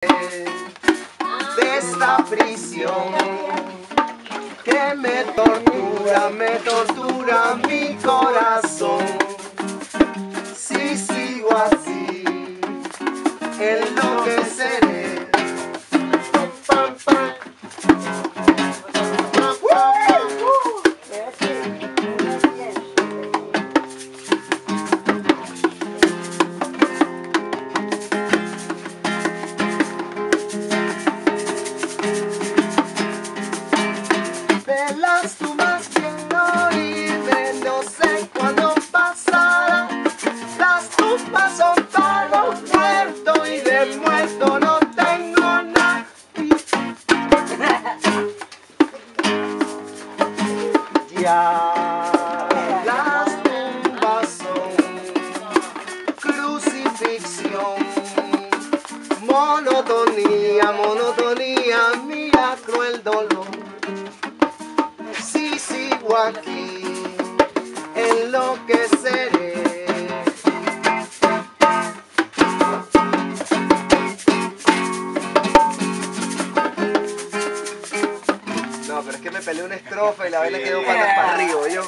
de esta prisión que me tortura, me tortura mi corazón. Si sigo así, enloqueceré. Velas tú más que no irme, no sé cuándo pasará. Las tumbas son para los muertos y de muerto no tengo nada. Ya las tumbas son crucifixión, monotonía, monotonía, mira cruel dolor. Aquí, enloqueceré. No, pero es que me peleé una estrofa y la vaina quedó patas para arriba, yo.